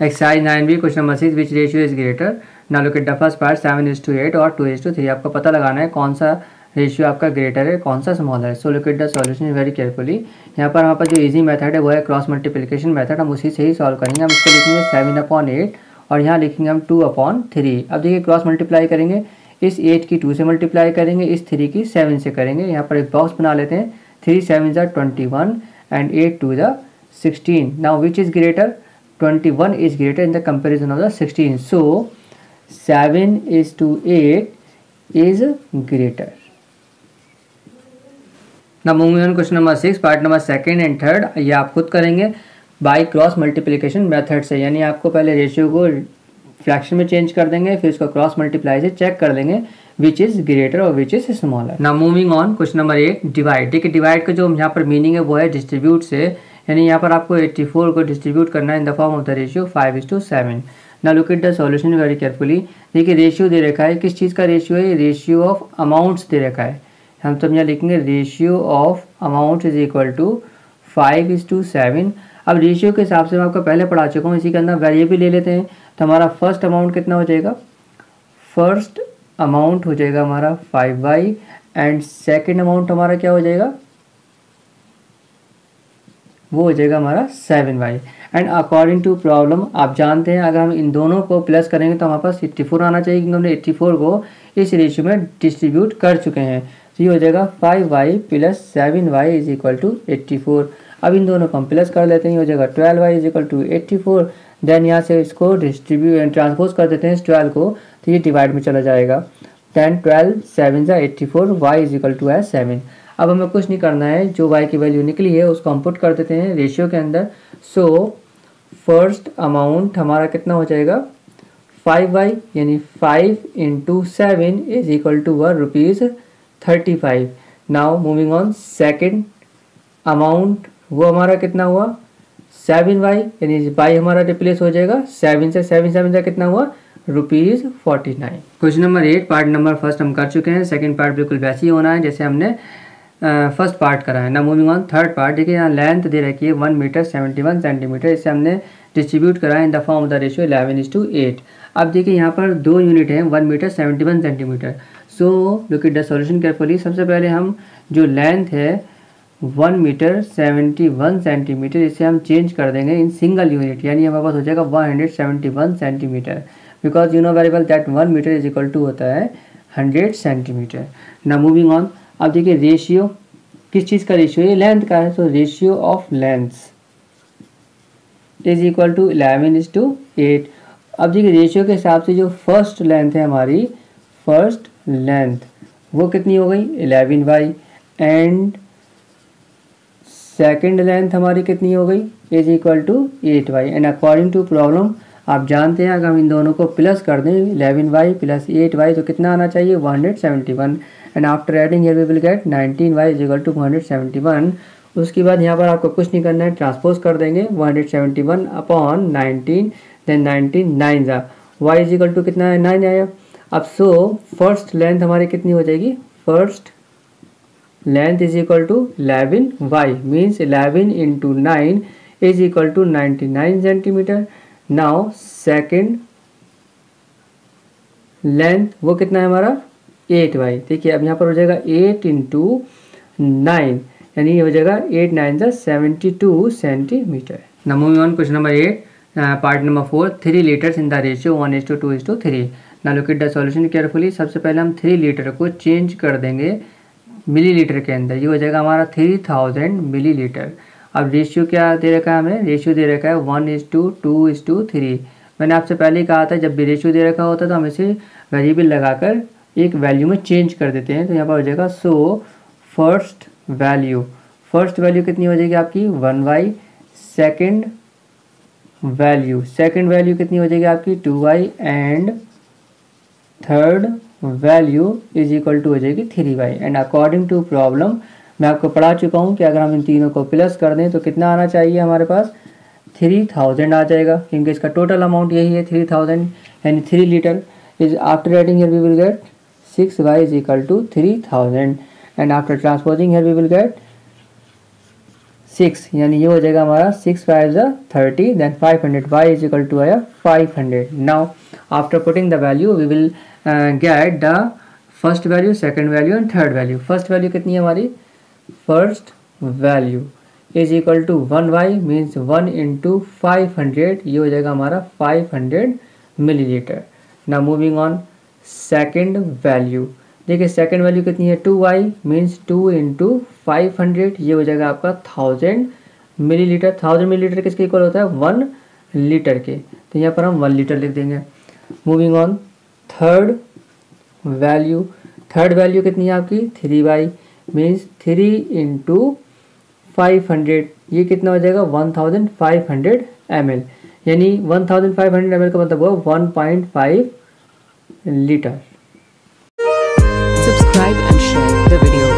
Exercise nine B question number six which ratio is greater ना look at the first part seven is to eight और two is to three आपको पता लगाना है कौन सा रेशियो आपका ग्रेटर है, कौन सा स्मॉल है। So look at the solution very carefully यहाँ पर हमारे पास जो इजी मेथड है, वो है क्रॉस मल्टीप्लिकेशन मेथड हम उसी से ही सॉल्व करेंगे। हम इसको लिखेंगे सेवन अपॉन एट और यहाँ लिखेंगे हम टू अपॉन थ्री अब देखिए क्रॉस मल्टीप्लाई करेंगे। इस एट की टू से मल्टीप्लाई करेंगे, इस थ्री की सेवन से करेंगे। यहाँ पर एक बॉक्स बना लेते हैं। थ्री सेवन ज़ा twenty one and eight two ज़ा sixteen now which is greater 21 is greater in the comparison of the 16 so 7 is to 8 is greater. Now, moving on, question number 6 part number second and third, ये आप खुद करेंगे by cross multiplication method से। यानी आपको पहले ratio को fraction में चेंज कर देंगे, फिर इसको क्रॉस मल्टीप्लाई से चेक कर लेंगे विच इज़ ग्रेटर और विच इज़ स्मॉलर ना moving on question number eight divide देखिए डिवाइड का जो यहाँ पर मीनिंग है, वो है डिस्ट्रीब्यूट से यानी यहाँ पर आपको 84 को डिस्ट्रीब्यूट करना है in the form of the ratio five is to seven ना look at the solution very carefully देखिए रेशियो दे रखा है। किस चीज़ का रेशियो है? रेशियो ऑफ़ अमाउंट्स दे रखा है। हम तो यहाँ लिखेंगे ratio of amount is equal to five is to seven अब रेशियो के हिसाब से मैं आपको पहले पढ़ा चुका हूँ। इसी के अंदर वेरिएबल ले लेते हैं। तो हमारा फ़र्स्ट अमाउंट कितना हो जाएगा? फ़र्स्ट अमाउंट हो जाएगा हमारा five y and second amount हमारा क्या हो जाएगा? वो हो जाएगा हमारा seven y and according to problem आप जानते हैं, अगर हम इन दोनों को प्लस करेंगे तो हमारे पास एट्टी फोर आना चाहिए, क्योंकि हमने एट्टी फोर को इस रेशियो में डिस्ट्रीब्यूट कर चुके हैं। तो ये हो जाएगा five y plus seven y is equal to eighty four अब इन दोनों को हम प्लस कर लेते हैं, ये हो जाएगा twelve y is equal to eighty four then यहाँ से इसको डिस्ट्रीब्यूट ट्रांसपोज कर देते हैं इस ट्वेल्व को तो ये डिवाइड में चला जाएगा। टेन ट्वेल्व सेवन ज़ा eighty four y is equal to है सेवन अब हमें कुछ नहीं करना है, जो वाई की वैल्यू निकली है, उसको हम पुट कर देते हैं रेशियो के अंदर। सो फ़र्स्ट अमाउंट हमारा कितना हो जाएगा? फाइव वाई यानी five into seven is equal to one rupees thirty five now moving on second amount वो हमारा कितना हुआ? सेवन वाई यानी वाई हमारा रिप्लेस हो जाएगा। सेवन से सेवन सेवन से कितना हुआ? Rupees forty nine question number eight part number first हम कर चुके हैं। सेकेंड पार्ट बिल्कुल वैसे ही होना है, जैसे हमने फ़र्स्ट पार्ट करा है। ना मूविंग ऑन थर्ड पार्ट देखिए यहाँ लेंथ दे रखी है one metre seventy one centimetre इसे हमने डिस्ट्रीब्यूट करा है in the form of the ratio eleven is to eight अब देखिए यहाँ पर दो यूनिट हैं one metre seventy one centimetre so look it the solution carefully सबसे पहले हम जो लेंथ है one metre seventy one centimetre इसे हम चेंज कर देंगे इन सिंगल यूनिट यानी हमारे पास हो जाएगा one hundred seventy one centimetre because you know very well that one metre is equal to होता है हंड्रेड सेंटीमीटर ना मूविंग ऑन अब देखिए रेशियो किस चीज़ का रेशियो ये लेंथ का है तो ratio of length is equal to eleven is to eight अब देखिए रेशियो के हिसाब से जो फ़र्स्ट लेंथ है हमारी फ़र्स्ट लेंथ वो कितनी हो गई? Eleven y and second length हमारी कितनी हो गई? Is equal to eight y and according to problem आप जानते हैं, अगर हम इन दोनों को प्लस कर दें eleven y plus eight y तो कितना आना चाहिए? One hundred seventy one and after adding here, we will get 19 y is equal to 171 उसके बाद यहाँ पर आपको कुछ नहीं करना है ट्रांसपोज कर देंगे 171 अपॉन 19 देन 19 नाइन जा। y इज़ इक्वल टू कितना है? नाइन आया। अब सो फ़र्स्ट लेंथ हमारी कितनी हो जाएगी? First length is equal to eleven y means eleven into nine is equal to ninety nine centimetre now second length वो कितना है हमारा? एट वाई देखिए, अब यहाँ पर हो जाएगा एट इंटू नाइन यानी ये हो जाएगा eight nine the seventy two centimetre number one question number eight part number four three litres in the ratio one is to two two is to ना लुक द सॉल्यूशन केयरफुली सबसे पहले हम three litre को change कर देंगे मिली litre के अंदर। ये हो जाएगा हमारा थ्री थाउज़ेंड मिली लीटर अब रेशियो क्या दे रखा है हमें रेशियो दे रखा है one is to two two is to मैंने आपसे पहले ही कहा था, जब भी रेशियो दे रखा होता है तो हम इसे वेरिएबल लगाकर एक वैल्यू में चेंज कर देते हैं। तो यहाँ पर हो जाएगा so first value first value कितनी हो जाएगी आपकी? One y second value second value कितनी हो जाएगी आपकी? Two y and third value is equal to हो जाएगी three y and according to problem मैं आपको पढ़ा चुका हूँ कि अगर हम इन तीनों को प्लस कर दें तो कितना आना चाहिए हमारे पास? थ्री थाउज़ेंड आ जाएगा। क्योंकि इसका टोटल अमाउंट यही है थ्री थाउज़ेंड यानी three litre is after adding here we will get 6y is equal to 3000 and after transposing here we will get six यानी ये हो जाएगा हमारा सिक्स फाइव ज़ा thirty then five hundred y is equal to आया five hundred now after putting the value we will get the first value second value and third value first value कितनी है हमारी? First value is equal to one y means one into five hundred ये हो जाएगा हमारा five hundred millilitre ना moving on second value देखिए second value कितनी है? Two y means two into five hundred ये हो जाएगा आपका थाउज़ेंड मिलीलीटर थाउज़ेंड मिलीलीटर किसके इक्वल होता है? वन लीटर के. तो यहाँ पर हम वन लीटर लिख देंगे। Moving on third value third value कितनी है आपकी? Three y means three into five hundred ये कितना हो जाएगा? One thousand five hundred M L यानी one thousand five hundred M L का मतलब हुआ one point five litre subscribe and share the video